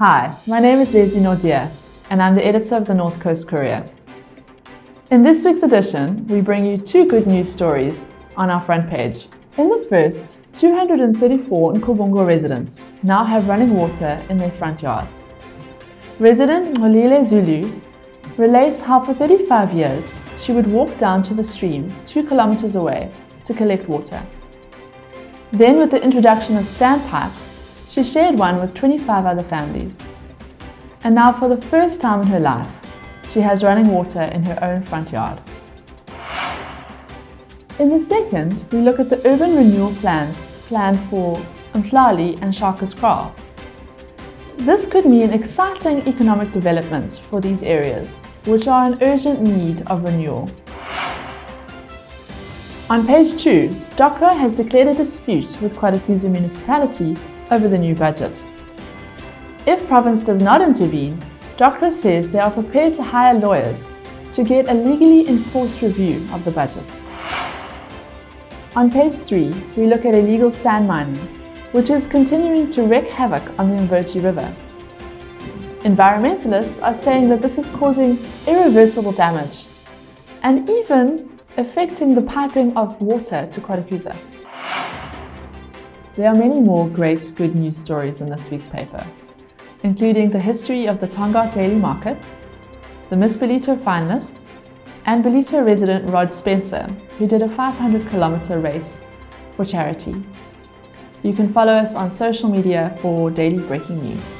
Hi, my name is Lesley Naudé, and I'm the editor of the North Coast Courier. In this week's edition, we bring you two good news stories on our front page. In the first, 234 Nkobongo residents now have running water in their front yards. Resident Molile Zulu relates how for 35 years she would walk down to the stream two kilometers away to collect water. Then with the introduction of standpipes, she shared one with 25 other families. And now for the first time in her life, she has running water in her own front yard. In the second, we look at the urban renewal plans planned for Mhlali and Shaka's Kraal. This could mean exciting economic development for these areas, which are in urgent need of renewal. On page 2, DOCRA has declared a dispute with KwaDukuza municipality over the new budget. If province does not intervene, DOCRA says they are prepared to hire lawyers to get a legally enforced review of the budget. On page 3, we look at illegal sand mining, which is continuing to wreak havoc on the Mvoti River. Environmentalists are saying that this is causing irreversible damage and even affecting the piping of water to KwaDukuza. There are many more great good news stories in this week's paper, including the history of the Tongaat Daily Market, the Miss Ballito finalists, and Ballito resident Rod Spencer, who did a 500 kilometer race for charity. You can follow us on social media for daily breaking news.